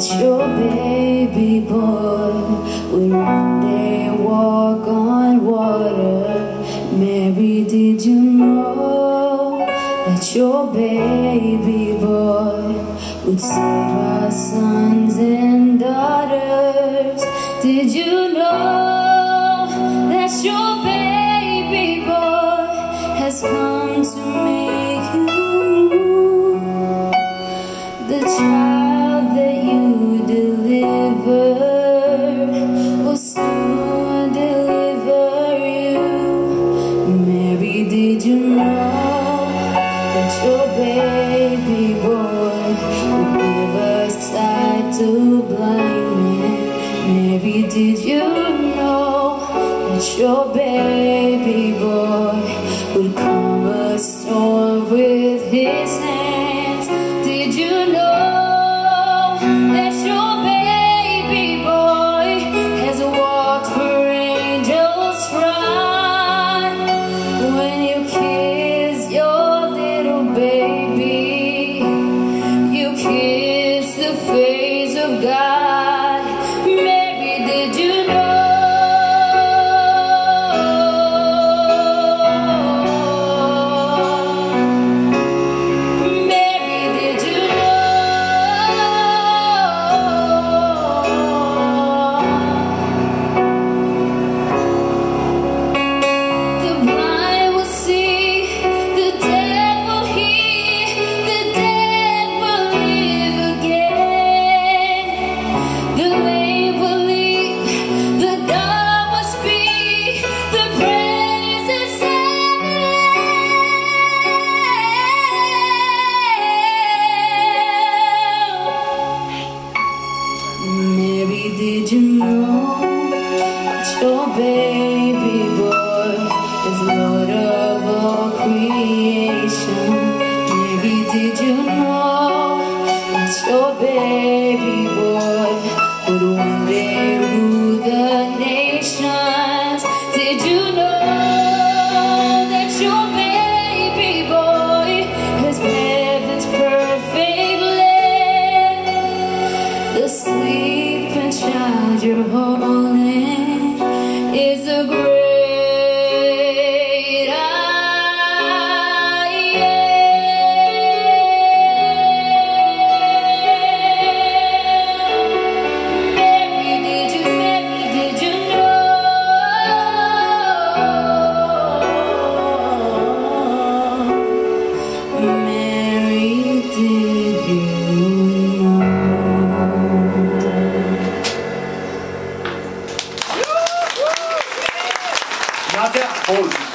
that your baby boy would one day walk on water? Mary, did you know that your baby boy would save our sons and daughters? Did you know that your baby boy has come to make you new? The child did you know that your baby boy would come a storm baby boy is Lord of all creation? Did you know that your baby boy would one day rule the nations? Did you know that your baby boy is heaven's perfect land? The sleeping child you're holding hat er. Holy